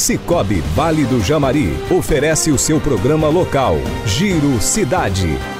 Cicobi Vale do Jamari oferece o seu programa local, Giro Cidade.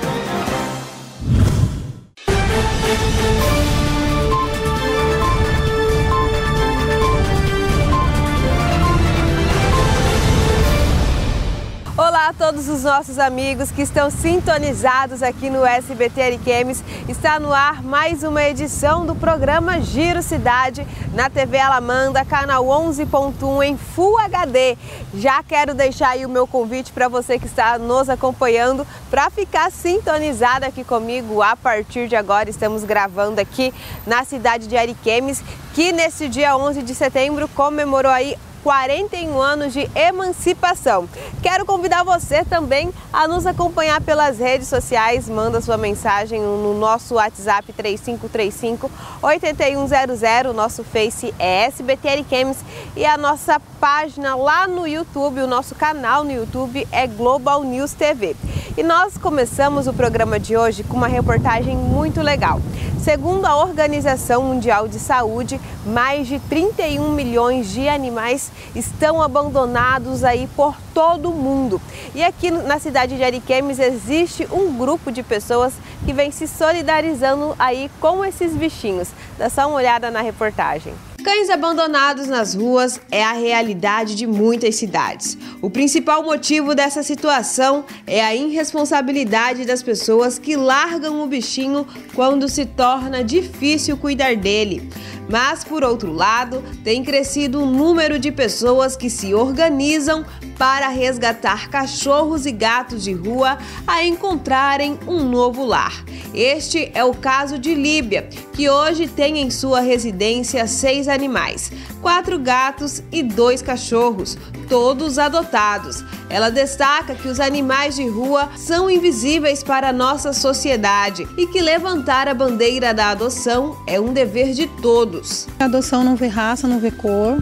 Os nossos amigos que estão sintonizados aqui no SBT Ariquemes. Está no ar mais uma edição do programa Giro Cidade na TV Alamanda, canal 11.1 em Full HD. Já quero deixar aí o meu convite para você que está nos acompanhando para ficar sintonizado aqui comigo a partir de agora. Estamos gravando aqui na cidade de Ariquemes, que nesse dia 11 de setembro comemorou aí 41 anos de emancipação. Quero convidar você também a nos acompanhar pelas redes sociais. Manda sua mensagem no nosso WhatsApp 3535 8100. Nosso Face é SBT Ariquemes e a nossa página lá no YouTube, o nosso canal no YouTube é Global News TV. E nós começamos o programa de hoje com uma reportagem muito legal. Segundo a Organização Mundial de Saúde, mais de 31 milhões de animais estão abandonados aí por todo o mundo. E aqui na cidade de Ariquemes existe um grupo de pessoas que vem se solidarizando aí com esses bichinhos. Dá só uma olhada na reportagem. Cães abandonados nas ruas é a realidade de muitas cidades. O principal motivo dessa situação é a irresponsabilidade das pessoas que largam o bichinho quando se torna difícil cuidar dele. Mas, por outro lado, tem crescido o número de pessoas que se organizam para resgatar cachorros e gatos de rua a encontrarem um novo lar. Este é o caso de Líbia, que hoje tem em sua residência seis animais: quatro gatos e dois cachorros, todos adotados. Ela destaca que os animais de rua são invisíveis para a nossa sociedade e que levantar a bandeira da adoção é um dever de todos. A adoção não vê raça, não vê cor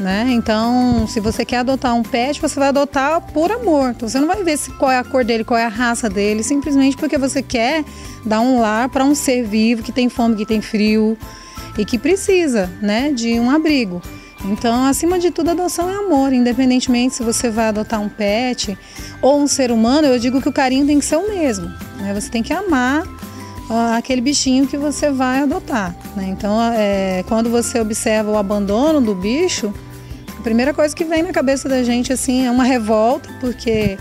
né? Então, se você quer adotar um pet, você vai adotar por amor. Então, você não vai ver se, qual é a cor dele, qual é a raça dele, simplesmente porque você quer dar um lar para um ser vivo que tem fome, que tem frio e que precisa, né, de um abrigo. Então, acima de tudo, adoção é amor, independentemente se você vai adotar um pet ou um ser humano, eu digo que o carinho tem que ser o mesmo. Né? Você tem que amar uh, aquele bichinho que você vai adotar. Né? Então, é, quando você observa o abandono do bicho, a primeira coisa que vem na cabeça da gente assim é uma revolta, porque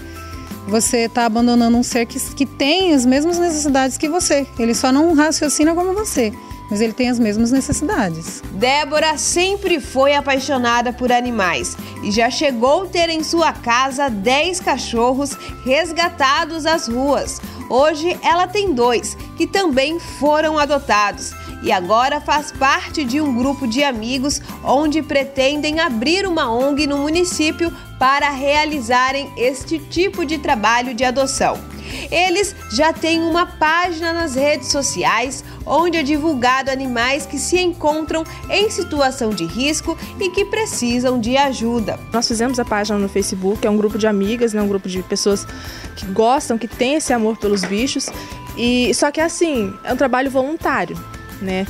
você está abandonando um ser que, que tem as mesmas necessidades que você. Ele só não raciocina como você mas ele tem as mesmas necessidades. Débora sempre foi apaixonada por animais e já chegou a ter em sua casa 10 cachorros resgatados às ruas. Hoje ela tem dois que também foram adotados e agora faz parte de um grupo de amigos onde pretendem abrir uma ONG no município para realizarem este tipo de trabalho de adoção. Eles já têm uma página nas redes sociais onde é divulgado animais que se encontram em situação de risco e que precisam de ajuda. Nós fizemos a página no Facebook, é um grupo de amigas, né, um grupo de pessoas que gostam, que têm esse amor pelos bichos. E só que assim, é um trabalho voluntário né?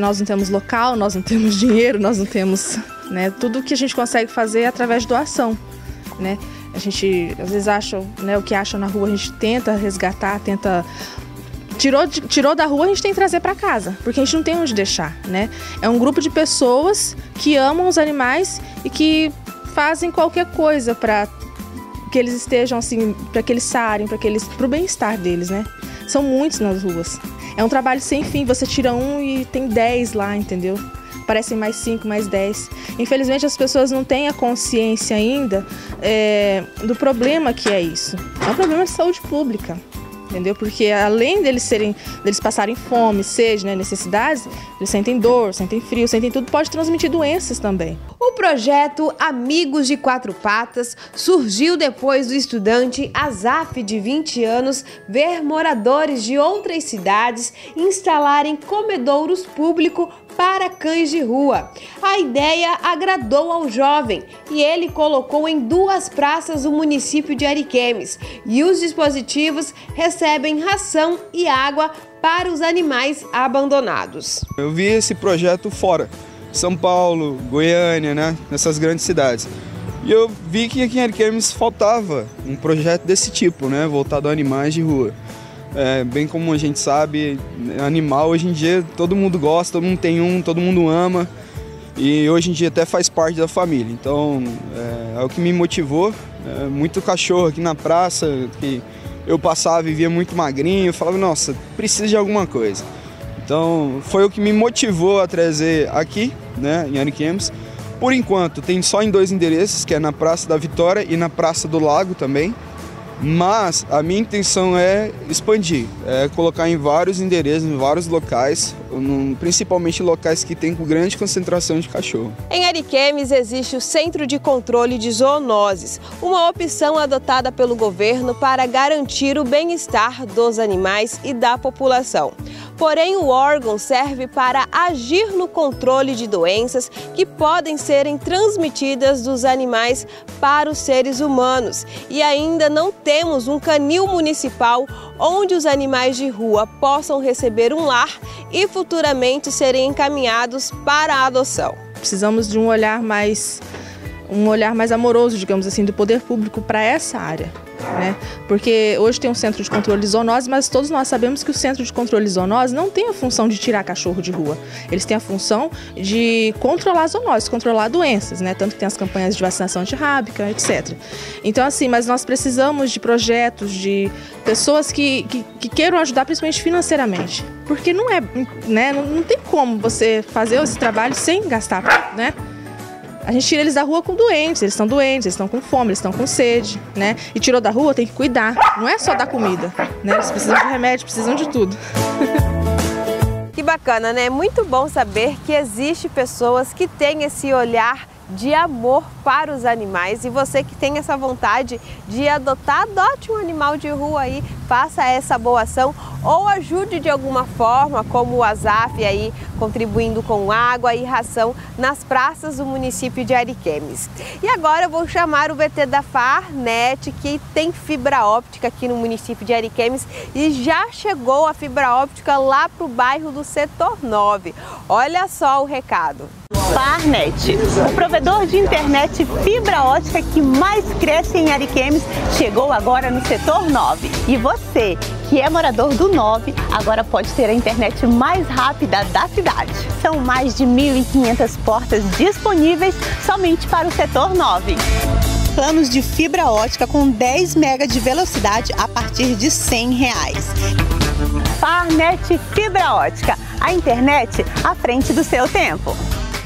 Nós não temos local, nós não temos dinheiro, nós não temos, né? Tudo que a gente consegue fazer é através de doação, né? A gente às vezes acha, né, o que acha na rua, a gente tenta resgatar, tenta tirou, tirou da rua, a gente tem que trazer para casa, porque a gente não tem onde deixar, né? É um grupo de pessoas que amam os animais e que fazem qualquer coisa para que eles estejam assim, para que eles sarem, para que eles pro bem-estar deles, né? São muitos nas ruas. É um trabalho sem fim, você tira um e tem dez lá, entendeu? Parecem mais cinco, mais dez. Infelizmente as pessoas não têm a consciência ainda é, do problema que é isso. É um problema de saúde pública entendeu? Porque além deles serem, deles passarem fome, sede, né, necessidades, eles sentem dor, sentem frio, sentem tudo, pode transmitir doenças também. O projeto Amigos de Quatro Patas surgiu depois do estudante Azaf, de 20 anos, ver moradores de outras cidades instalarem comedouros públicos para cães de rua. A ideia agradou ao jovem e ele colocou em duas praças do município de Ariquemes. E os dispositivos recebem ração e água para os animais abandonados. Eu vi esse projeto fora, São Paulo, Goiânia, né, nessas grandes cidades. E eu vi que aqui em Ariquemes faltava um projeto desse tipo, né, voltado a animais de rua. É, bem como a gente sabe, animal hoje em dia todo mundo gosta, todo mundo tem um, todo mundo ama e hoje em dia até faz parte da família. Então é, é o que me motivou. É, muito cachorro aqui na praça, que eu passava e via muito magrinho, eu falava, nossa, precisa de alguma coisa. Então foi o que me motivou a trazer aqui, né, em Ariquemes. Por enquanto tem só em dois endereços, que é na Praça da Vitória e na Praça do Lago também. Mas a minha intenção é expandir, é colocar em vários endereços, em vários locais, principalmente locais que têm grande concentração de cachorro. Em Ariquemes existe o Centro de Controle de Zoonoses, uma opção adotada pelo governo para garantir o bem-estar dos animais e da população. Porém, o órgão serve para agir no controle de doenças que podem serem transmitidas dos animais para os seres humanos. E ainda não temos um canil municipal onde os animais de rua possam receber um lar e futuramente serem encaminhados para a adoção. Precisamos de um olhar mais um olhar mais amoroso, digamos assim, do poder público para essa área. Né? Porque hoje tem um centro de controle de zoonose, mas todos nós sabemos que o centro de controle de zoonose não tem a função de tirar cachorro de rua. Eles têm a função de controlar zoonoses, controlar doenças, né? Tanto que tem as campanhas de vacinação antirrábica, etc. Então, assim, mas nós precisamos de projetos, de pessoas que, que, que queiram ajudar, principalmente financeiramente. Porque não é, né? Não, não tem como você fazer esse trabalho sem gastar, né? A gente tira eles da rua com doentes, eles estão doentes, eles estão com fome, eles estão com sede, né? E tirou da rua, tem que cuidar. Não é só dar comida, né? Eles precisam de remédio, precisam de tudo. Que bacana, né? Muito bom saber que existe pessoas que têm esse olhar de amor para os animais e você que tem essa vontade de adotar, adote um animal de rua aí, faça essa boa ação ou ajude de alguma forma, como o Azaf aí, contribuindo com água e ração nas praças do município de Ariquemes. E agora eu vou chamar o VT da Farnet, que tem fibra óptica aqui no município de Ariquemes e já chegou a fibra óptica lá para o bairro do Setor 9. Olha só o recado. Farnet, o provedor de internet fibra ótica que mais cresce em Ariquemes, chegou agora no setor 9. E você, que é morador do 9, agora pode ter a internet mais rápida da cidade. São mais de 1.500 portas disponíveis somente para o setor 9 planos de fibra ótica com 10 mega de velocidade a partir de 100 reais. Farnet Fibra Ótica, a internet à frente do seu tempo.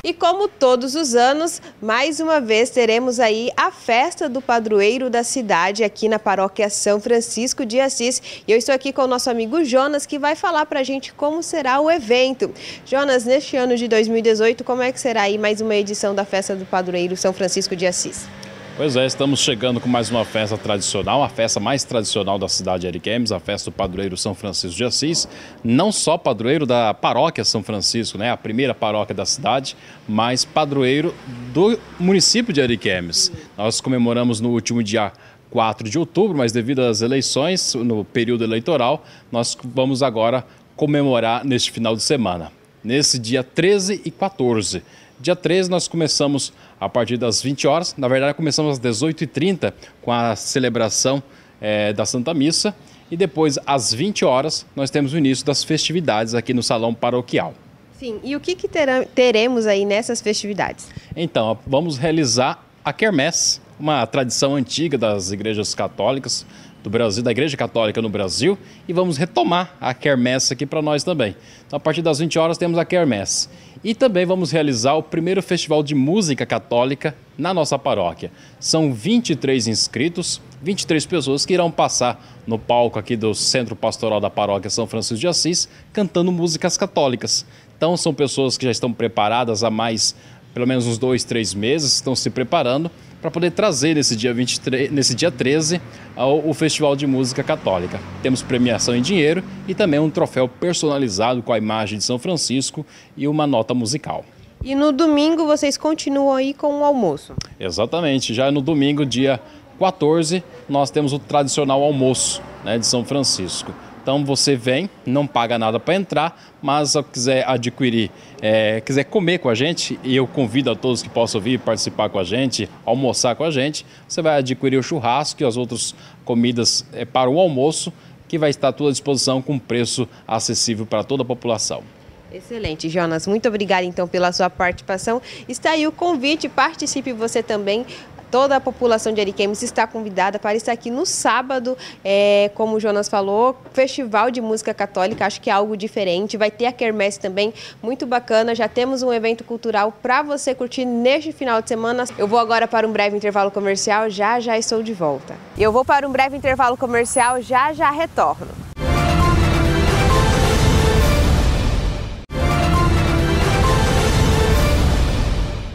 E como todos os anos, mais uma vez teremos aí a festa do padroeiro da cidade aqui na paróquia São Francisco de Assis. E eu estou aqui com o nosso amigo Jonas, que vai falar para a gente como será o evento. Jonas, neste ano de 2018, como é que será aí mais uma edição da festa do padroeiro São Francisco de Assis? Pois é, estamos chegando com mais uma festa tradicional, a festa mais tradicional da cidade de Ariquemes, a festa do padroeiro São Francisco de Assis. Não só padroeiro da paróquia São Francisco, né, a primeira paróquia da cidade, mas padroeiro do município de Ariquemes. Nós comemoramos no último dia 4 de outubro, mas devido às eleições, no período eleitoral, nós vamos agora comemorar neste final de semana, nesse dia 13 e 14. Dia 13 nós começamos a partir das 20 horas, na verdade começamos às 18h30 com a celebração é, da Santa Missa e depois às 20 horas nós temos o início das festividades aqui no Salão Paroquial. Sim, e o que, que teremos aí nessas festividades? Então, vamos realizar a Quermesse, uma tradição antiga das igrejas católicas do Brasil, da Igreja Católica no Brasil, e vamos retomar a Quermesse aqui para nós também. Então, a partir das 20 horas temos a Quermesse. E também vamos realizar o primeiro festival de música católica na nossa paróquia. São 23 inscritos, 23 pessoas que irão passar no palco aqui do Centro Pastoral da Paróquia São Francisco de Assis, cantando músicas católicas. Então são pessoas que já estão preparadas há mais, pelo menos uns dois, três meses, estão se preparando para poder trazer nesse dia, 23, nesse dia 13 ao, o Festival de Música Católica. Temos premiação em dinheiro e também um troféu personalizado com a imagem de São Francisco e uma nota musical. E no domingo vocês continuam aí com o almoço? Exatamente, já no domingo, dia 14, nós temos o tradicional almoço né, de São Francisco Então você vem, não paga nada para entrar, mas se quiser adquirir, é, quiser comer com a gente, e eu convido a todos que possam vir participar com a gente, almoçar com a gente, você vai adquirir o churrasco e as outras comidas é, para o almoço, que vai estar à tua disposição com preço acessível para toda a população. Excelente, Jonas. Muito obrigada então pela sua participação. Está aí o convite, participe você também toda a população de Ariquemes está convidada para estar aqui no sábado, é, como o Jonas falou, Festival de Música Católica, acho que é algo diferente. Vai ter a Quermesse também, muito bacana. Já temos um evento cultural para você curtir neste final de semana. Eu vou agora para um breve intervalo comercial, já já estou de volta. Eu vou para um breve intervalo comercial, já já retorno.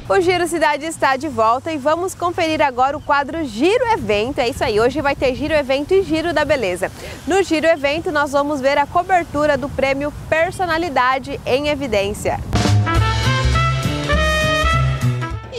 O Giro Cidade está de volta e vamos conferir agora o quadro Giro Evento. É isso aí, hoje vai ter Giro Evento e Giro da Beleza. No Giro Evento nós vamos ver a cobertura do prêmio Personalidade em Evidência.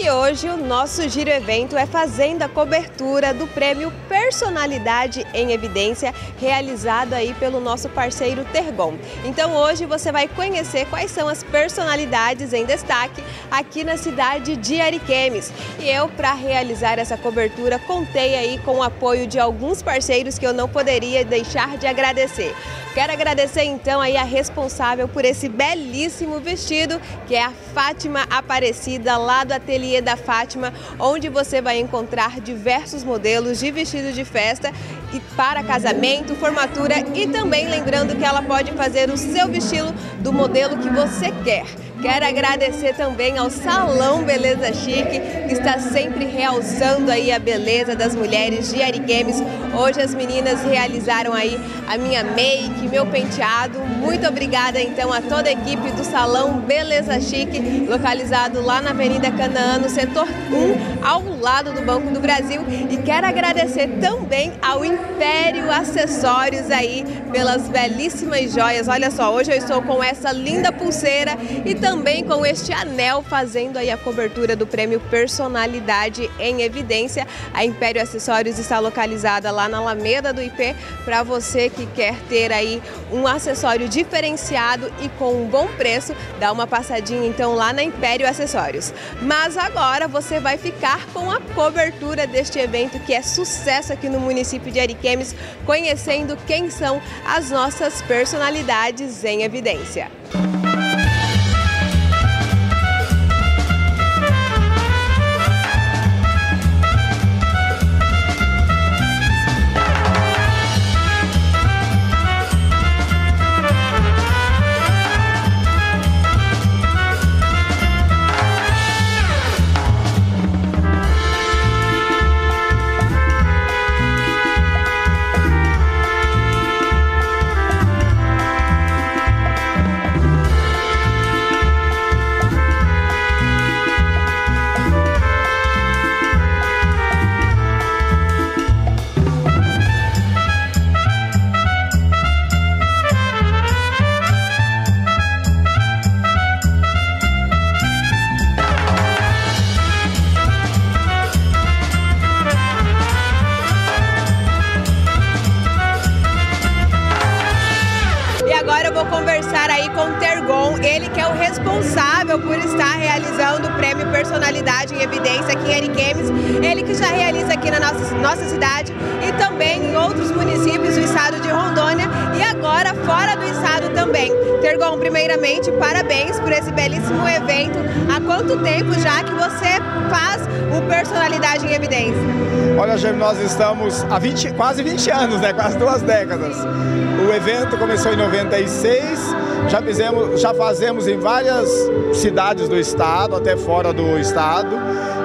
E hoje o nosso Giro Evento é fazendo a cobertura do prêmio Personalidade em Evidência, realizado aí pelo nosso parceiro Tergon. Então hoje você vai conhecer quais são as personalidades em destaque aqui na cidade de Ariquemes. E eu, para realizar essa cobertura, contei aí com o apoio de alguns parceiros que eu não poderia deixar de agradecer. Quero agradecer então aí a responsável por esse belíssimo vestido, que é a Fátima Aparecida, lá do Ateliê da Fátima, onde você vai encontrar diversos modelos de vestido de festa e para casamento, formatura e também lembrando que ela pode fazer o seu vestido do modelo que você quer. Quero agradecer também ao Salão Beleza Chique, que está sempre realçando aí a beleza das mulheres de Ariquemes. Hoje as meninas realizaram aí a minha make, meu penteado. Muito obrigada então a toda a equipe do Salão Beleza Chique, localizado lá na Avenida Canaã, no setor 1, ao lado do Banco do Brasil. E quero agradecer também ao Império Acessórios aí pelas belíssimas joias. Olha só, hoje eu estou com essa linda pulseira e também também com este anel fazendo aí a cobertura do prêmio Personalidade em Evidência. A Império Acessórios está localizada lá na Alameda do IP para você que quer ter aí um acessório diferenciado e com um bom preço, dá uma passadinha então lá na Império Acessórios. Mas agora você vai ficar com a cobertura deste evento que é sucesso aqui no município de Ariquemes, conhecendo quem são as nossas personalidades em evidência. Ele que já realiza aqui na nossa, nossa cidade e também em outros municípios do estado de Rondônia e agora fora do estado também. Tergon, primeiramente, parabéns por esse belíssimo evento. Há quanto tempo já que você faz o Personalidade em Evidência? Olha, Gêmeo, nós estamos há 20, quase 20 anos, né? quase duas décadas. O evento começou em 96 já fizemos, já fazemos em várias cidades do estado, até fora do estado.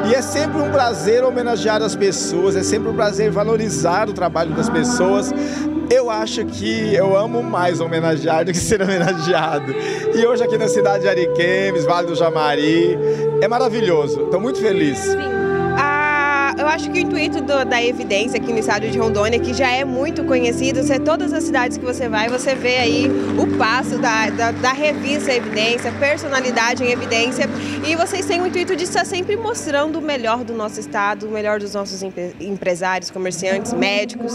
E é sempre um prazer homenagear as pessoas, é sempre um prazer valorizar o trabalho das pessoas. Eu acho que eu amo mais homenagear do que ser homenageado. E hoje aqui na cidade de Ariquemes, Vale do Jamari, é maravilhoso. Estou muito feliz. Sim acho que o intuito do, da evidência aqui no estado de Rondônia, que já é muito conhecido, você, todas as cidades que você vai, você vê aí o passo da, da, da revista Evidência, personalidade em evidência, e vocês têm o intuito de estar sempre mostrando o melhor do nosso estado, o melhor dos nossos empresários, comerciantes, médicos.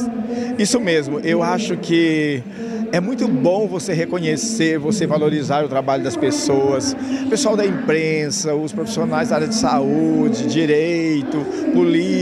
Isso mesmo, eu acho que é muito bom você reconhecer, você valorizar o trabalho das pessoas, o pessoal da imprensa, os profissionais da área de saúde, direito, política.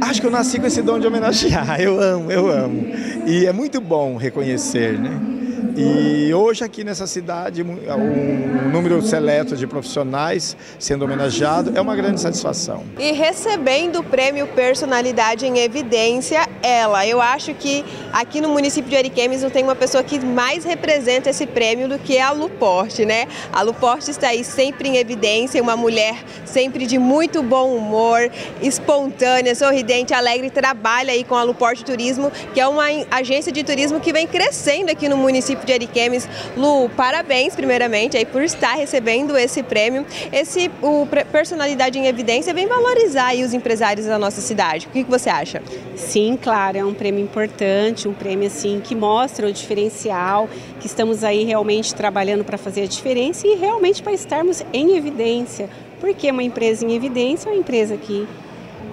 Acho que eu nasci com esse dom de homenagear. Eu amo, eu amo. E é muito bom reconhecer, né? E hoje aqui nessa cidade, um número seleto de profissionais sendo homenageado é uma grande satisfação. E recebendo o prêmio Personalidade em Evidência, ela. Eu acho que aqui no município de Ariquemes não tem uma pessoa que mais representa esse prêmio do que a Luporte, né? A Luporte está aí sempre em evidência, uma mulher sempre de muito bom humor, espontânea, sorridente, alegre, trabalha aí com a Luporte Turismo, que é uma agência de turismo que vem crescendo aqui no município de Ariquemes. Lu, parabéns primeiramente aí por estar recebendo esse prêmio. Esse o Personalidade em Evidência vem valorizar aí os empresários da nossa cidade. O que, que você acha? Sim, claro, é um prêmio importante, um prêmio assim que mostra o diferencial, que estamos aí realmente trabalhando para fazer a diferença e realmente para estarmos em evidência. Porque uma empresa em evidência é uma empresa que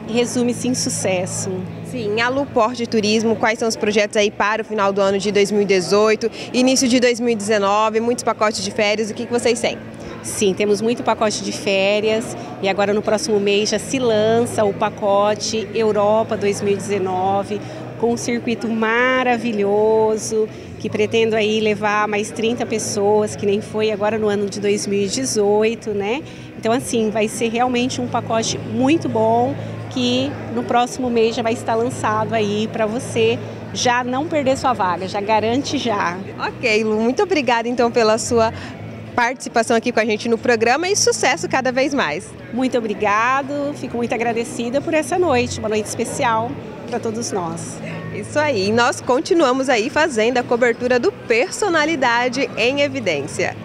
resume-se em sucesso. Sim, a Luporte Turismo, quais são os projetos aí para o final do ano de 2018, início de 2019, muitos pacotes de férias, o que, que vocês têm? Sim, temos muito pacote de férias e agora no próximo mês já se lança o pacote Europa 2019 com um circuito maravilhoso que pretendo aí levar mais 30 pessoas, que nem foi agora no ano de 2018, né? Então assim, vai ser realmente um pacote muito bom que no próximo mês já vai estar lançado aí para você já não perder sua vaga, já garante já. Ok, Lu, muito obrigada então pela sua participação aqui com a gente no programa e sucesso cada vez mais. Muito obrigado, fico muito agradecida por essa noite, uma noite especial para todos nós. Isso aí, nós continuamos aí fazendo a cobertura do Personalidade em Evidência.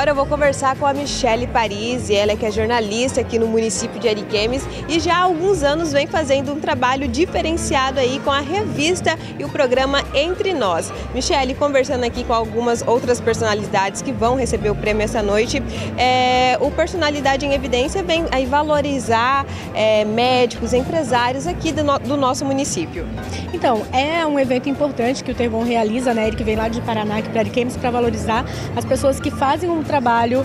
Agora eu vou conversar com a Michele Paris, ela que é jornalista aqui no município de Ariquemes e já há alguns anos vem fazendo um trabalho diferenciado aí com a revista e o programa Entre Nós. Michele, conversando aqui com algumas outras personalidades que vão receber o prêmio essa noite, é, o Personalidade em Evidência vem aí valorizar é, médicos, empresários aqui do, no, do, nosso município. Então, é um evento importante que o Tervon realiza, né? Ele que vem lá de Paraná, aqui para Ariquemes, para valorizar as pessoas que fazem um trabalho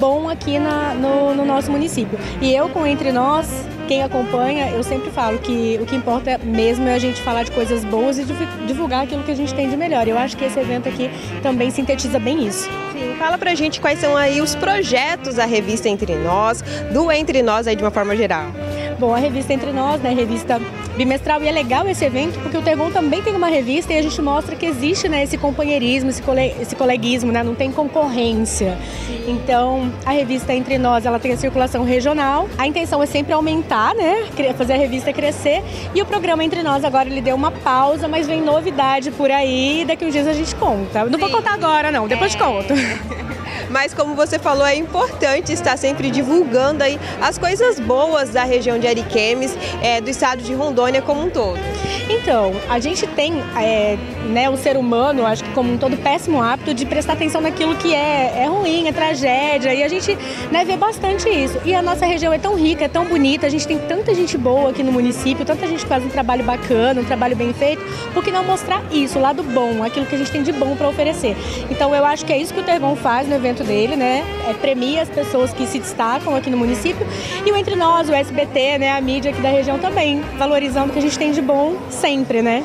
bom aqui na, no, no, nosso município. E eu, com Entre Nós, quem acompanha, eu sempre falo que o que importa mesmo é a gente falar de coisas boas e divulgar aquilo que a gente tem de melhor. Eu acho que esse evento aqui também sintetiza bem isso. Sim, fala pra gente quais são aí os projetos da revista Entre Nós, do Entre Nós aí de uma forma geral. Bom, a revista Entre Nós, né, revista bimestral, e é legal esse evento porque o Tergon também tem uma revista e a gente mostra que existe né, esse companheirismo, esse, cole, esse coleguismo, né, não tem concorrência. Então, a revista Entre Nós, ela tem a circulação regional, a intenção é sempre aumentar, né, fazer a revista crescer, e o programa Entre Nós agora ele deu uma pausa, mas vem novidade por aí, daqui uns dias a gente conta. Não Sim. vou contar agora não, depois é. conto. mas como você falou, é importante estar sempre divulgando aí as coisas boas da região de Ariquemes, é, do estado de Rondônia como um todo. Então, a gente tem, é, né, o ser humano, acho que como um todo, péssimo hábito de prestar atenção naquilo que é, é ruim, é tragédia, e a gente né, vê bastante isso. E a nossa região é tão rica, é tão bonita, a gente tem tanta gente boa aqui no município, tanta gente que faz um trabalho bacana, um trabalho bem feito, por que não mostrar isso, o lado bom, aquilo que a gente tem de bom para oferecer? Então, eu acho que é isso que o Tergon faz no evento dele, né? É, premia as pessoas que se destacam aqui no município e o Entre Nós, o SBT, né, a mídia aqui da região também, valorizando o que a gente tem de bom sempre, né?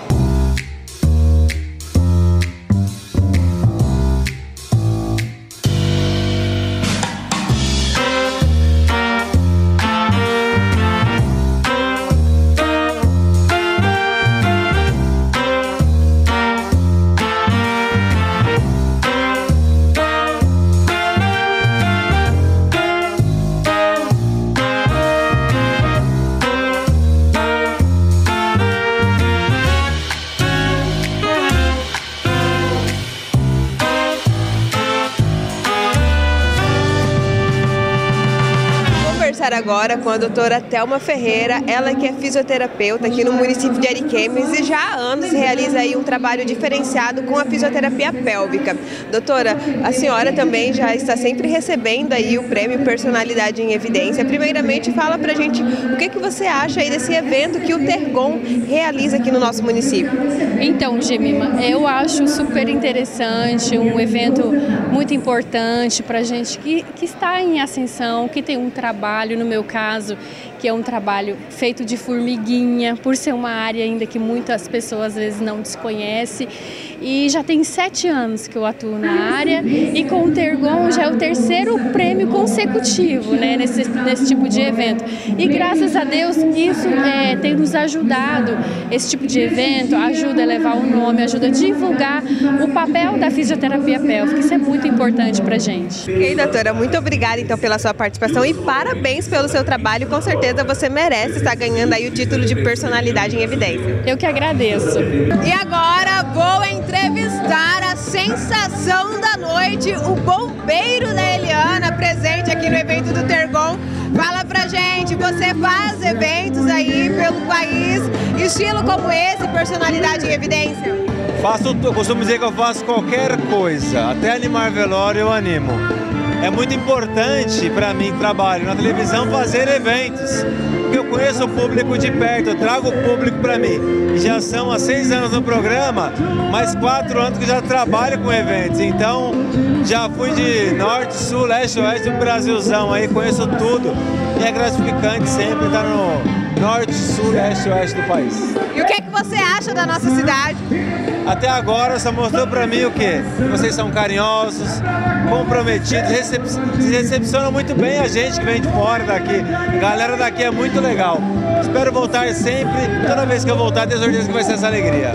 Doutora Thelma Ferreira, ela que é fisioterapeuta aqui no município de Ariquemes e já há anos realiza aí um trabalho diferenciado com a fisioterapia pélvica. Doutora, a senhora também já está sempre recebendo aí o prêmio Personalidade em Evidência. Primeiramente, fala pra gente o que, que você acha aí desse evento que o Tergon realiza aqui no nosso município. Então, Gemima, eu acho super interessante, um evento muito importante para gente que, que está em ascensão, que tem um trabalho, no meu caso, que é um trabalho feito de formiguinha, por ser uma área ainda que muitas pessoas às vezes não desconhecem. E já tem sete anos que eu atuo na área e com o Tergon já é o terceiro prêmio consecutivo né, nesse, nesse tipo de evento. E graças a Deus isso é, tem nos ajudado, esse tipo de evento ajuda a levar o nome, ajuda a divulgar o papel da fisioterapia pélvica, isso é muito importante para gente. Ok, doutora, muito obrigada então pela sua participação e parabéns pelo seu trabalho, com certeza você merece estar ganhando aí o título de personalidade em evidência. Eu que agradeço. E agora vou entrevistar a sensação da noite, o bombeiro da Eliana, presente aqui no evento do Tergon. Fala pra gente, você faz eventos aí pelo país, estilo como esse, personalidade em evidência? Faço, eu costumo dizer que eu faço qualquer coisa, até animar velório eu animo é muito importante para mim, trabalho na televisão, fazer eventos. Conheço o público de perto, eu trago o público para mim. Já são há seis anos no programa, mais quatro anos que já trabalho com eventos. Então, já fui de norte, sul, leste, oeste do Brasilzão aí, conheço tudo. E é gratificante sempre estar no norte, sul, leste e oeste do país. E o que, é que você acha da nossa cidade? Até agora só mostrou para mim o quê? Vocês são carinhosos, comprometidos, recep recepcionam muito bem a gente que vem de fora daqui. A galera daqui é muito legal. Espero voltar sempre, toda vez que eu voltar, tenho certeza que vai ser essa alegria.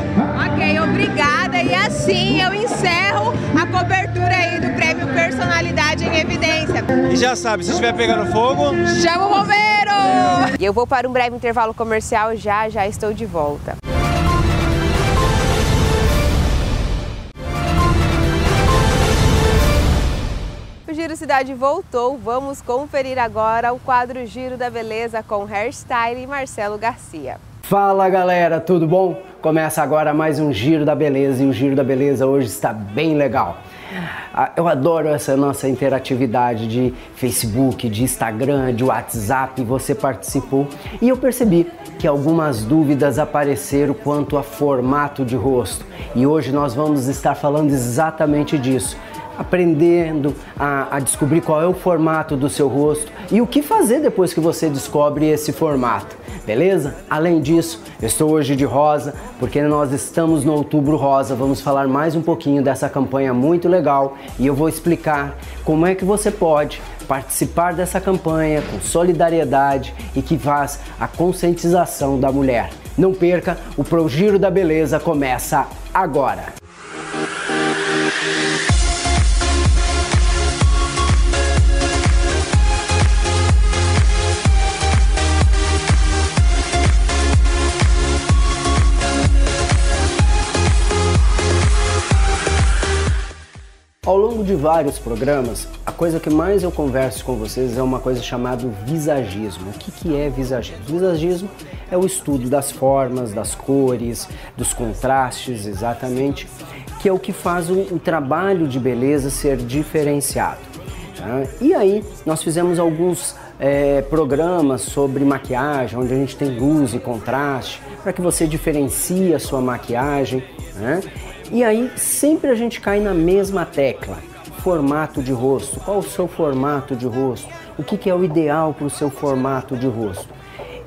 Ok, obrigada. E assim eu encerro a cobertura aí do prêmio Personalidade em Evidência. E já sabe, se estiver pegando fogo, chama o bombeiro! E eu vou para um breve intervalo comercial, já já estou de volta. O Giro Cidade voltou. Vamos conferir agora o quadro Giro da Beleza com Hairstyle e Marcelo Garcia. Fala galera, tudo bom? Começa agora mais um Giro da Beleza e o Giro da Beleza hoje está bem legal. Ah, eu adoro essa nossa interatividade de Facebook, de Instagram, de WhatsApp, você participou. E eu percebi que algumas dúvidas apareceram quanto a formato de rosto. E hoje nós vamos estar falando exatamente disso aprendendo a, a, descobrir qual é o formato do seu rosto e o que fazer depois que você descobre esse formato, beleza? Além disso, eu estou hoje de rosa porque nós estamos no Outubro Rosa. Vamos falar mais um pouquinho dessa campanha muito legal e eu vou explicar como é que você pode participar dessa campanha com solidariedade e que faz a conscientização da mulher. Não perca, o Pro Giro da Beleza começa agora. Ao longo de vários programas, a coisa que mais eu converso com vocês é uma coisa chamada visagismo. O que, é visagismo? Visagismo é o estudo das formas, das cores, dos contrastes, exatamente, que é o que faz o, o trabalho de beleza ser diferenciado. Tá? E aí, nós fizemos alguns é, programas sobre maquiagem, onde a gente tem luz e contraste, para que você diferencie a sua maquiagem. Né? E aí sempre a gente cai na mesma tecla. Formato de rosto. Qual o seu formato de rosto? O que, que é o ideal para o seu formato de rosto?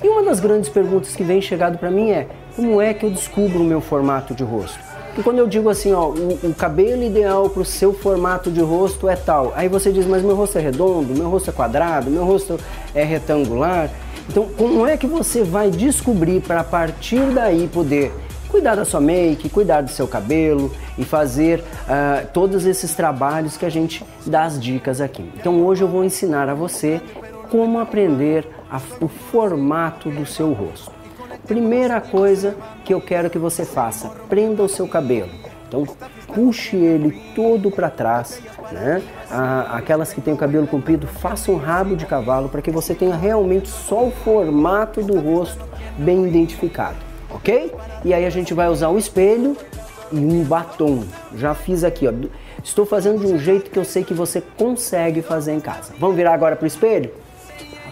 E uma das grandes perguntas que vem chegado para mim é como é que eu descubro o meu formato de rosto? Porque quando eu digo assim, ó, o, o cabelo ideal para o seu formato de rosto é tal, aí você diz, mas meu rosto é redondo, meu rosto é quadrado, meu rosto é retangular. Então, como é que você vai descobrir para a partir daí poder cuidar da sua make, cuidar do seu cabelo e fazer uh, todos esses trabalhos que a gente dá as dicas aqui. Então hoje eu vou ensinar a você como aprender a, o formato do seu rosto. Primeira coisa que eu quero que você faça, prenda o seu cabelo. Então puxe ele todo para trás, né? aquelas que têm o cabelo comprido, faça um rabo de cavalo para que você tenha realmente só o formato do rosto bem identificado, ok? E aí a gente vai usar um espelho e um batom. Já fiz aqui, ó. Estou fazendo de um jeito que eu sei que você consegue fazer em casa. Vamos virar agora para o espelho?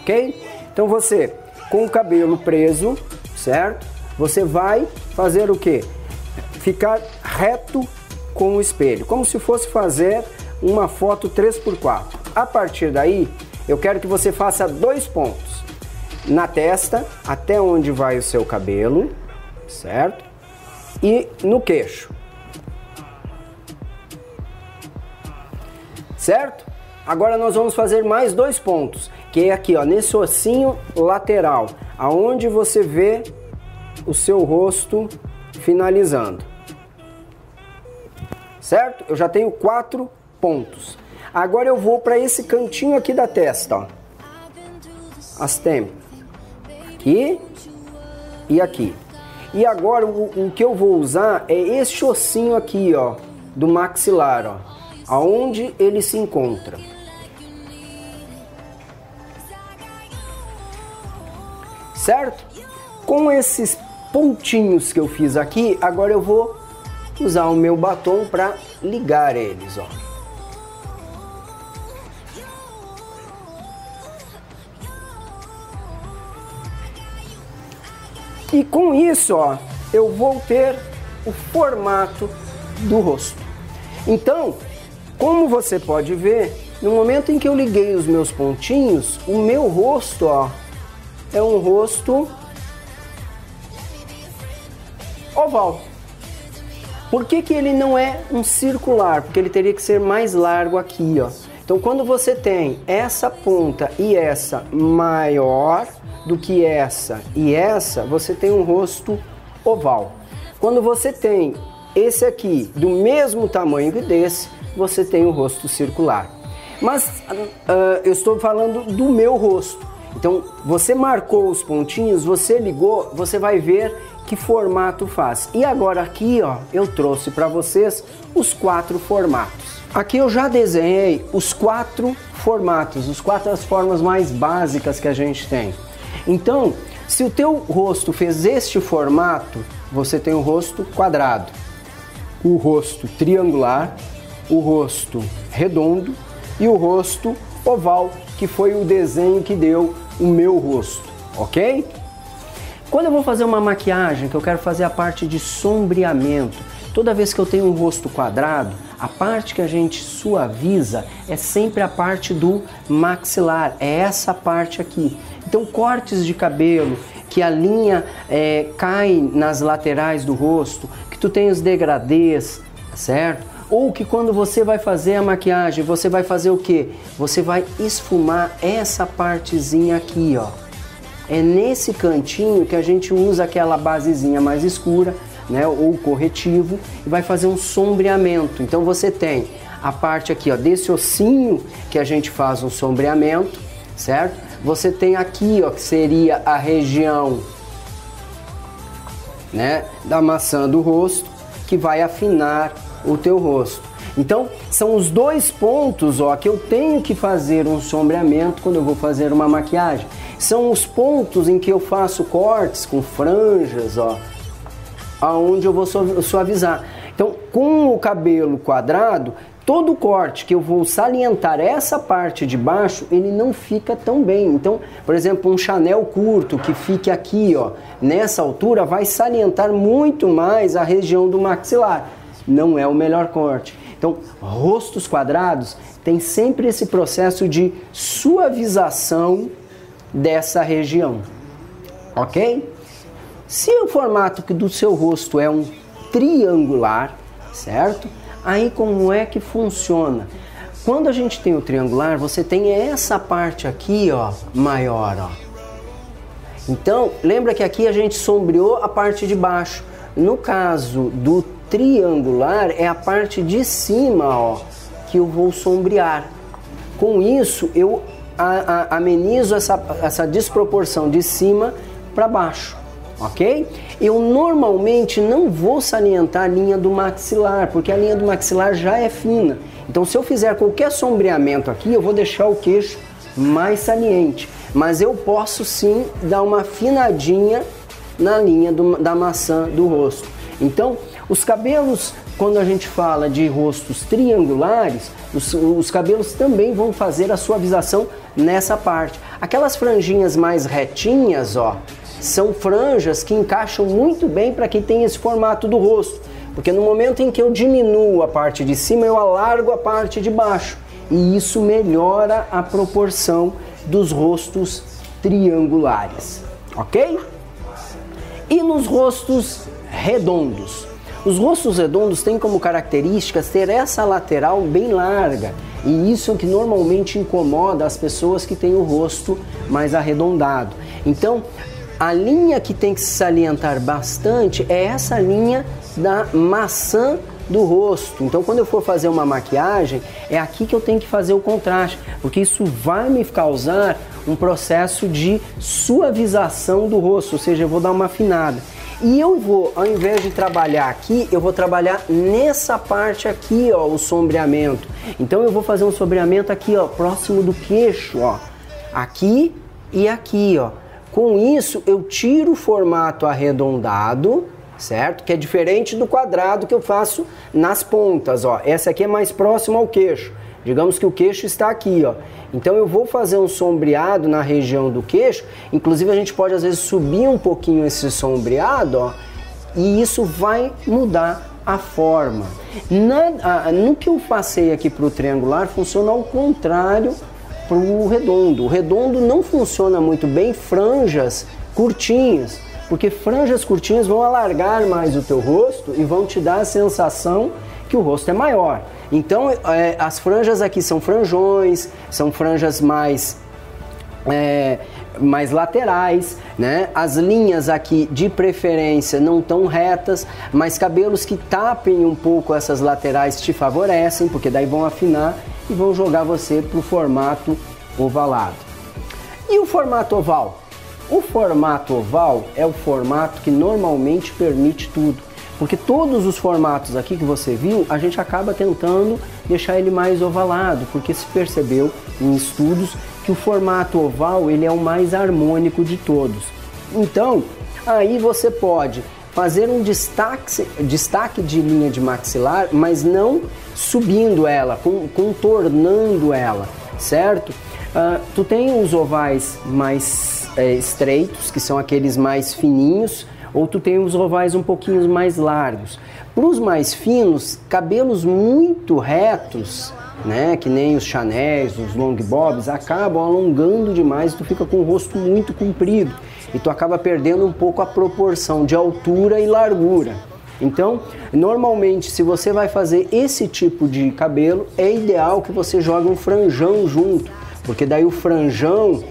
Ok? Então você, com o cabelo preso, certo? Você vai fazer o que? Ficar reto com o espelho, como se fosse fazer uma foto 3x4. A partir daí, eu quero que você faça dois pontos. Na testa, até onde vai o seu cabelo, certo? E no queixo. Certo? Agora nós vamos fazer mais dois pontos, que é aqui, ó, nesse ossinho lateral, aonde você vê o seu rosto finalizando. Certo? Eu já tenho quatro pontos. Agora eu vou para esse cantinho aqui da testa, ó. As tem aqui e aqui. E agora o, o que eu vou usar é esse ossinho aqui, ó, do maxilar, ó, aonde ele se encontra. certo? Com esses pontinhos que eu fiz aqui, agora eu vou usar o meu batom para ligar eles, ó. E com isso, ó, eu vou ter o formato do rosto. Então, como você pode ver, no momento em que eu liguei os meus pontinhos, o meu rosto, ó, é um rosto oval. Por que, que ele não é um circular? Porque ele teria que ser mais largo aqui, ó. Então, quando você tem essa ponta e essa maior do que essa e essa, você tem um rosto oval. Quando você tem esse aqui do mesmo tamanho que desse, você tem o um rosto circular. Mas uh, eu estou falando do meu rosto. Então, você marcou os pontinhos, você ligou, você vai ver que formato faz. E agora aqui, ó, eu trouxe para vocês os quatro formatos. Aqui eu já desenhei os quatro formatos, os quatro as formas mais básicas que a gente tem. Então, se o teu rosto fez este formato, você tem o rosto quadrado, o rosto triangular, o rosto redondo e o rosto oval, que foi o desenho que deu o meu rosto, ok? Quando eu vou fazer uma maquiagem, que eu quero fazer a parte de sombreamento, toda vez que eu tenho um rosto quadrado, a parte que a gente suaviza é sempre a parte do maxilar, é essa parte aqui. Então, cortes de cabelo, que a linha é, cai nas laterais do rosto, que tu tem os degradês, certo? Ou que quando você vai fazer a maquiagem, você vai fazer o que? Você vai esfumar essa partezinha aqui, ó. É nesse cantinho que a gente usa aquela basezinha mais escura, né, ou corretivo, e vai fazer um sombreamento. Então você tem a parte aqui, ó, desse ossinho que a gente faz um sombreamento, certo? Você tem aqui, ó, que seria a região, né, da maçã do rosto, que vai afinar o teu rosto. Então, são os dois pontos ó, que eu tenho que fazer um sombreamento quando eu vou fazer uma maquiagem. São os pontos em que eu faço cortes com franjas, ó, aonde eu vou suavizar. Então, com o cabelo quadrado, todo corte que eu vou salientar essa parte de baixo, ele não fica tão bem. Então, por exemplo, um Chanel curto que fique aqui, ó, nessa altura, vai salientar muito mais a região do maxilar não é o melhor corte. Então, rostos quadrados tem sempre esse processo de suavização dessa região, ok? Se o formato do seu rosto é um triangular, certo? Aí como é que funciona? Quando a gente tem o triangular, você tem essa parte aqui, ó, maior, ó. Então, lembra que aqui a gente sombreou a parte de baixo. No caso do triangular é a parte de cima, ó, que eu vou sombrear. Com isso, eu amenizo essa, essa desproporção de cima para baixo, ok? Eu normalmente não vou salientar a linha do maxilar, porque a linha do maxilar já é fina. Então, se eu fizer qualquer sombreamento aqui, eu vou deixar o queixo mais saliente. Mas eu posso sim dar uma afinadinha na linha do, da maçã do rosto. Então, os cabelos, quando a gente fala de rostos triangulares, os, os cabelos também vão fazer a suavização nessa parte. Aquelas franjinhas mais retinhas, ó, são franjas que encaixam muito bem para quem tem esse formato do rosto, porque no momento em que eu diminuo a parte de cima, eu alargo a parte de baixo e isso melhora a proporção dos rostos triangulares, ok? E nos rostos redondos? Os rostos redondos têm como características ter essa lateral bem larga, e isso é o que normalmente incomoda as pessoas que têm o rosto mais arredondado. Então, a linha que tem que se salientar bastante é essa linha da maçã do rosto. Então, quando eu for fazer uma maquiagem, é aqui que eu tenho que fazer o contraste, porque isso vai me causar um processo de suavização do rosto, ou seja, eu vou dar uma afinada. E eu vou, ao invés de trabalhar aqui, eu vou trabalhar nessa parte aqui, ó, o sombreamento. Então eu vou fazer um sombreamento aqui, ó, próximo do queixo, ó. Aqui e aqui, ó. Com isso, eu tiro o formato arredondado, certo? Que é diferente do quadrado que eu faço nas pontas, ó. Essa aqui é mais próxima ao queixo. Digamos que o queixo está aqui, ó. Então eu vou fazer um sombreado na região do queixo. Inclusive a gente pode às vezes subir um pouquinho esse sombreado, ó. E isso vai mudar a forma. Na, no que eu passei aqui para o triangular, funciona ao contrário para o redondo. O redondo não funciona muito bem franjas curtinhas, porque franjas curtinhas vão alargar mais o teu rosto e vão te dar a sensação que o rosto é maior. Então, é, as franjas aqui são franjões, são franjas mais é, mais laterais, né? As linhas aqui de preferência não tão retas, mas cabelos que tapem um pouco essas laterais te favorecem, porque daí vão afinar e vão jogar você para o formato ovalado. E o formato oval? O formato oval é o formato que normalmente permite tudo. Porque todos os formatos aqui que você viu, a gente acaba tentando deixar ele mais ovalado, porque se percebeu em estudos que o formato oval ele é o mais harmônico de todos. Então, aí você pode fazer um destaque, destaque de linha de maxilar, mas não subindo ela, contornando ela, certo? Uh, tu tem os ovais mais é, estreitos, que são aqueles mais fininhos, ou tu tem os ovais um pouquinho mais largos. Para os mais finos, cabelos muito retos, né, que nem os chanéis, os long bobs, acabam alongando demais, tu fica com o rosto muito comprido e tu acaba perdendo um pouco a proporção de altura e largura. Então, normalmente, se você vai fazer esse tipo de cabelo, é ideal que você jogue um franjão junto, porque daí o franjão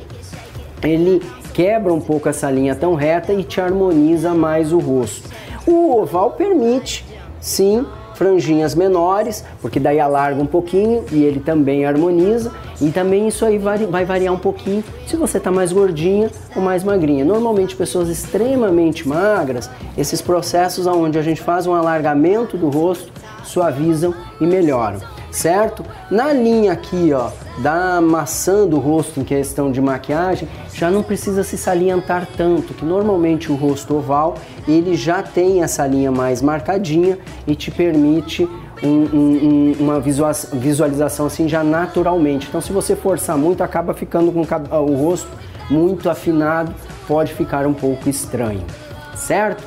ele quebra um pouco essa linha tão reta e te harmoniza mais o rosto. O oval permite, sim, franjinhas menores, porque daí alarga um pouquinho e ele também harmoniza. E também isso aí vai, vai variar um pouquinho se você está mais gordinha ou mais magrinha. Normalmente pessoas extremamente magras, esses processos onde a gente faz um alargamento do rosto, suavizam e melhoram, certo? Na linha aqui, ó, da maçã do rosto em questão de maquiagem, já não precisa se salientar tanto, que normalmente o rosto oval ele já tem essa linha mais marcadinha e te permite um, um, uma visualização assim já naturalmente. Então se você forçar muito, acaba ficando com o rosto muito afinado, pode ficar um pouco estranho, certo?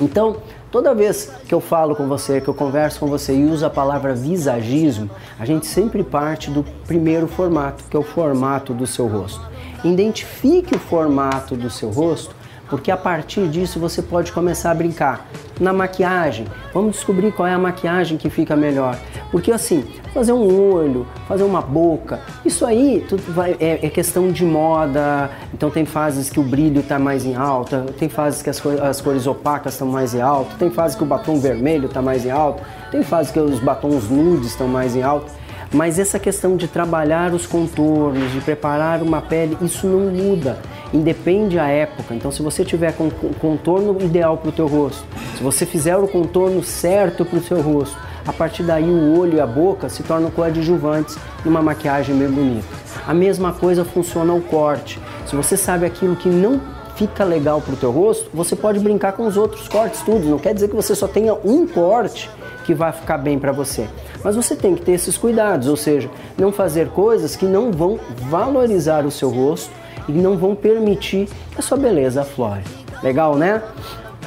Então, Toda vez que eu falo com você, que eu converso com você e uso a palavra visagismo, a gente sempre parte do primeiro formato, que é o formato do seu rosto. Identifique o formato do seu rosto porque a partir disso você pode começar a brincar. Na maquiagem, vamos descobrir qual é a maquiagem que fica melhor. Porque assim, fazer um olho, fazer uma boca, isso aí tudo vai, é, é questão de moda. Então tem fases que o brilho está mais em alta, tem fases que as, cores, as cores opacas estão mais em alta, tem fases que o batom vermelho está mais em alta, tem fases que os batons nudes estão mais em alta. Mas essa questão de trabalhar os contornos, de preparar uma pele, isso não muda. Independe a época. Então, se você tiver com contorno ideal para o teu rosto, se você fizer o contorno certo para o seu rosto, a partir daí o olho e a boca se tornam coadjuvantes numa maquiagem bem bonita. A mesma coisa funciona o corte. Se você sabe aquilo que não fica legal para o teu rosto, você pode brincar com os outros cortes, tudo. Não quer dizer que você só tenha um corte que vai ficar bem para você. Mas você tem que ter esses cuidados, ou seja, não fazer coisas que não vão valorizar o seu rosto e não vão permitir que a sua beleza aflore. Legal, né?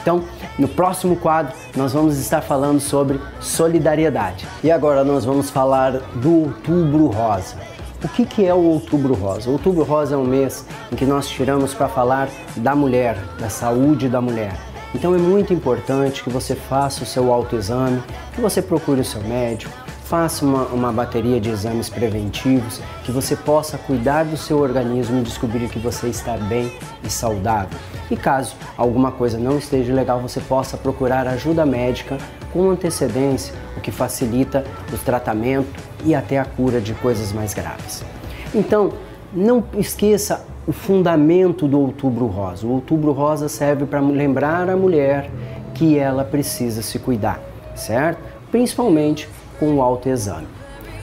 Então, no próximo quadro, nós vamos estar falando sobre solidariedade. E agora nós vamos falar do Outubro Rosa. O que, que é o Outubro Rosa? O Outubro Rosa é um mês em que nós tiramos para falar da mulher, da saúde da mulher. Então é muito importante que você faça o seu autoexame, que você procure o seu médico, faça uma, uma bateria de exames preventivos, que você possa cuidar do seu organismo e descobrir que você está bem e saudável. E caso alguma coisa não esteja legal, você possa procurar ajuda médica com antecedência, o que facilita o tratamento e até a cura de coisas mais graves. Então, não esqueça o fundamento do Outubro Rosa. O Outubro Rosa serve para lembrar a mulher que ela precisa se cuidar, certo? Principalmente com o autoexame.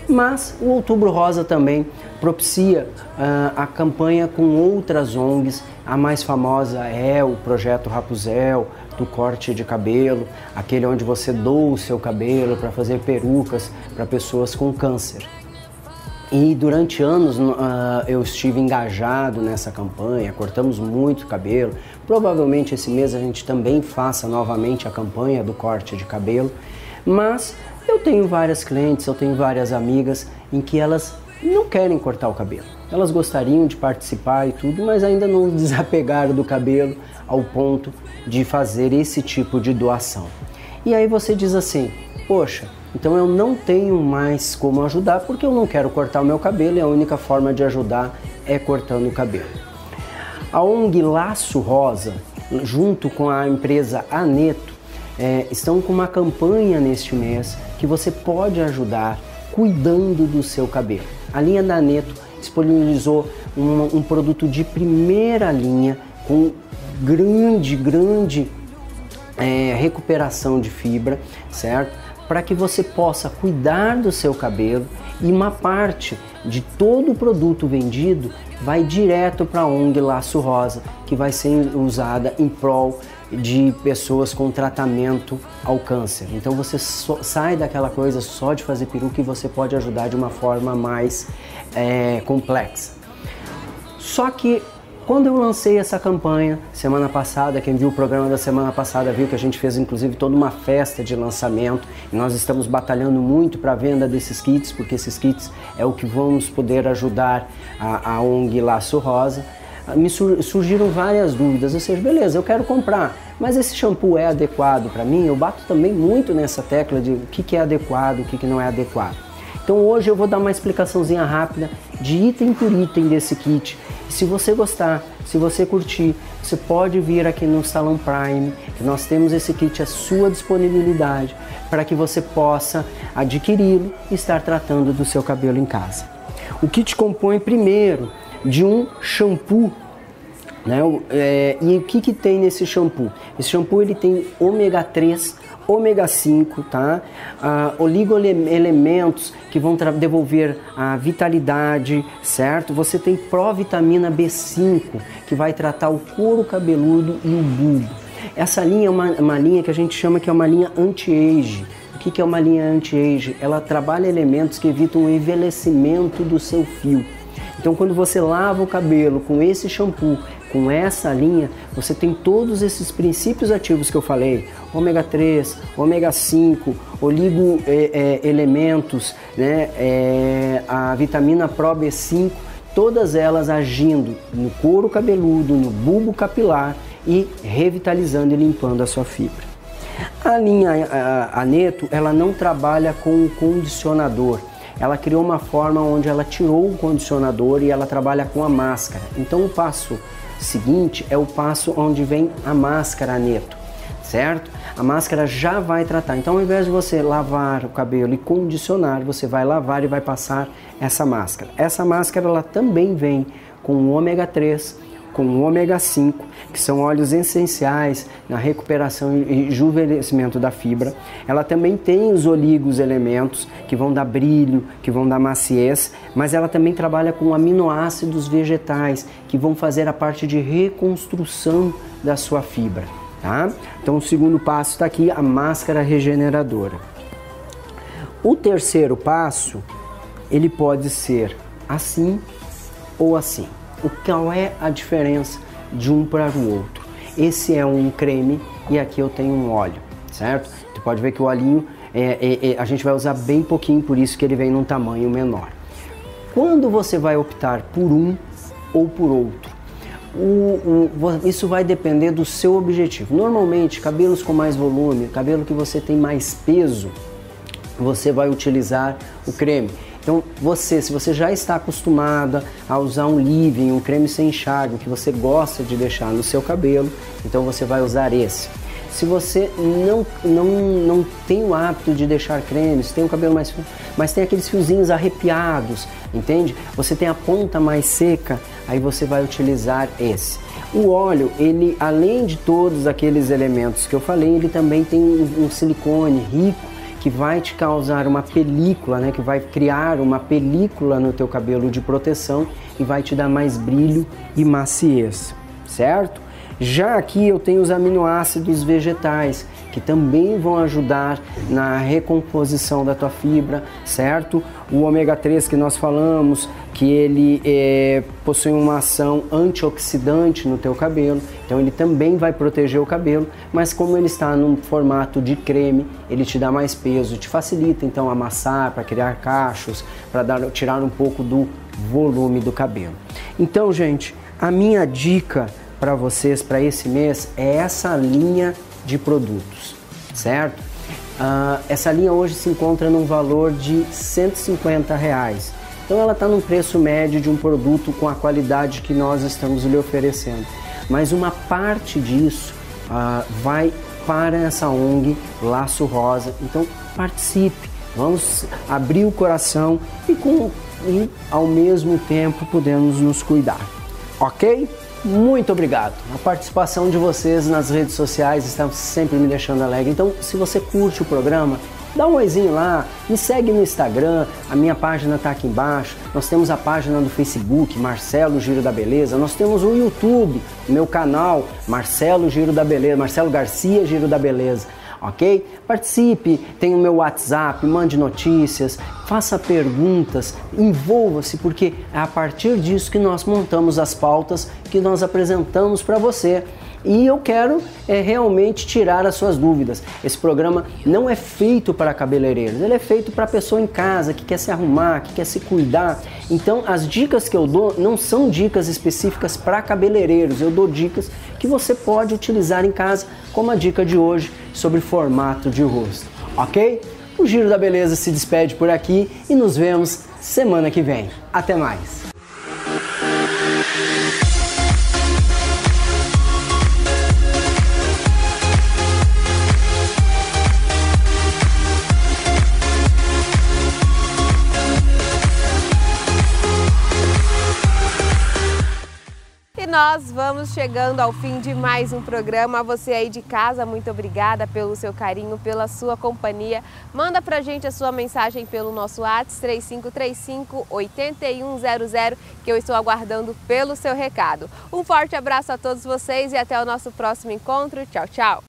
Mas o Outubro Rosa também propicia uh, a campanha com outras ONGs. A mais famosa é o Projeto Rapuzel, do corte de cabelo, aquele onde você doa o seu cabelo para fazer perucas para pessoas com câncer. E durante anos uh, eu estive engajado nessa campanha, cortamos muito cabelo. Provavelmente esse mês a gente também faça novamente a campanha do corte de cabelo. Mas eu tenho várias clientes, eu tenho várias amigas em que elas não querem cortar o cabelo. Elas gostariam de participar e tudo, mas ainda não desapegaram do cabelo ao ponto de fazer esse tipo de doação. E aí você diz assim: Poxa, então eu não tenho mais como ajudar porque eu não quero cortar o meu cabelo e a única forma de ajudar é cortando o cabelo. A ONG Laço Rosa, junto com a empresa Aneto, é, estão com uma campanha neste mês que você pode ajudar cuidando do seu cabelo. A linha da Aneto disponibilizou um, um produto de primeira linha com grande, grande é, recuperação de fibra, certo? Para que você possa cuidar do seu cabelo e uma parte de todo o produto vendido vai direto para a ONG Laço Rosa, que vai ser usada em prol de pessoas com tratamento ao câncer. Então você so, sai daquela coisa só de fazer peruca e você pode ajudar de uma forma mais é, complexa. Só que quando eu lancei essa campanha semana passada, quem viu o programa da semana passada viu que a gente fez inclusive toda uma festa de lançamento e nós estamos batalhando muito para a venda desses kits, porque esses kits é o que vamos poder ajudar a, a ONG Laço Rosa me surgiram várias dúvidas, ou seja, beleza, eu quero comprar, mas esse shampoo é adequado para mim? Eu bato também muito nessa tecla de o que, que é adequado, o que, que não é adequado. Então hoje eu vou dar uma explicaçãozinha rápida de item por item desse kit. Se você gostar, se você curtir, você pode vir aqui no Salão Prime, que nós temos esse kit à sua disponibilidade para que você possa adquiri-lo e estar tratando do seu cabelo em casa. O kit compõe primeiro de um shampoo. Né? É, e o que, que tem nesse shampoo? Esse shampoo ele tem ômega 3, ômega 5, tá? Ah, oligoelementos que vão devolver a vitalidade, certo? Você tem provitamina B5 que vai tratar o couro cabeludo e o bulbo. Essa linha é uma, uma linha que a gente chama que é uma linha anti-age. O que, que é uma linha anti-age? Ela trabalha elementos que evitam o envelhecimento do seu fio. Então, quando você lava o cabelo com esse shampoo, com essa linha, você tem todos esses princípios ativos que eu falei: ômega 3, ômega 5, oligo é, é, elementos, né, é, a vitamina Pro B5, todas elas agindo no couro cabeludo, no bulbo capilar e revitalizando e limpando a sua fibra. A linha a, a Neto, ela não trabalha com condicionador ela criou uma forma onde ela tirou o condicionador e ela trabalha com a máscara. Então o passo seguinte é o passo onde vem a máscara neto, certo? A máscara já vai tratar. Então ao invés de você lavar o cabelo e condicionar, você vai lavar e vai passar essa máscara. Essa máscara ela também vem com ômega 3, com ômega 5, que são óleos essenciais na recuperação e rejuvenescimento da fibra. Ela também tem os oligos elementos que vão dar brilho, que vão dar maciez, mas ela também trabalha com aminoácidos vegetais que vão fazer a parte de reconstrução da sua fibra. Tá? Então o segundo passo está aqui, a máscara regeneradora. O terceiro passo, ele pode ser assim ou assim. O qual é a diferença de um para o outro? Esse é um creme e aqui eu tenho um óleo, certo? Tu pode ver que o olhinho é, é, é, a gente vai usar bem pouquinho, por isso que ele vem num tamanho menor. Quando você vai optar por um ou por outro, o, o, isso vai depender do seu objetivo. Normalmente, cabelos com mais volume, cabelo que você tem mais peso, você vai utilizar o creme. Então, você, se você já está acostumada a usar um leave-in, um creme sem enxágue, que você gosta de deixar no seu cabelo, então você vai usar esse. Se você não, não, não tem o hábito de deixar cremes, tem o cabelo mais mas tem aqueles fiozinhos arrepiados, entende? Você tem a ponta mais seca, aí você vai utilizar esse. O óleo, ele além de todos aqueles elementos que eu falei, ele também tem um silicone rico que vai te causar uma película, né, que vai criar uma película no teu cabelo de proteção e vai te dar mais brilho e maciez, certo? Já aqui eu tenho os aminoácidos vegetais, que também vão ajudar na recomposição da tua fibra, certo? O ômega 3 que nós falamos, que ele é, possui uma ação antioxidante no teu cabelo, então ele também vai proteger o cabelo, mas como ele está no formato de creme, ele te dá mais peso, te facilita então amassar para criar cachos, para tirar um pouco do volume do cabelo. Então, gente, a minha dica para vocês para esse mês é essa linha de produtos, certo? Uh, essa linha hoje se encontra num valor de 150 reais. Então ela está num preço médio de um produto com a qualidade que nós estamos lhe oferecendo. Mas uma parte disso uh, vai para essa ONG Laço Rosa. Então participe, vamos abrir o coração e, com, e ao mesmo tempo podemos nos cuidar, ok? Muito obrigado. A participação de vocês nas redes sociais está sempre me deixando alegre. Então, se você curte o programa, dá um oizinho lá, me segue no Instagram, a minha página está aqui embaixo. Nós temos a página do Facebook, Marcelo Giro da Beleza. Nós temos o YouTube, meu canal, Marcelo Giro da Beleza, Marcelo Garcia Giro da Beleza ok? Participe, tem o meu WhatsApp, mande notícias, faça perguntas, envolva-se, porque é a partir disso que nós montamos as pautas que nós apresentamos para você e eu quero é, realmente tirar as suas dúvidas. Esse programa não é feito para cabeleireiros, ele é feito para a pessoa em casa que quer se arrumar, que quer se cuidar. Então, as dicas que eu dou não são dicas específicas para cabeleireiros, eu dou dicas que você pode utilizar em casa, como a dica de hoje sobre formato de rosto, ok? O Giro da Beleza se despede por aqui e nos vemos semana que vem. Até mais! Nós vamos chegando ao fim de mais um programa. você aí de casa, muito obrigada pelo seu carinho, pela sua companhia. Manda pra gente a sua mensagem pelo nosso WhatsApp 3535 8100 que eu estou aguardando pelo seu recado. Um forte abraço a todos vocês e até o nosso próximo encontro. Tchau, tchau.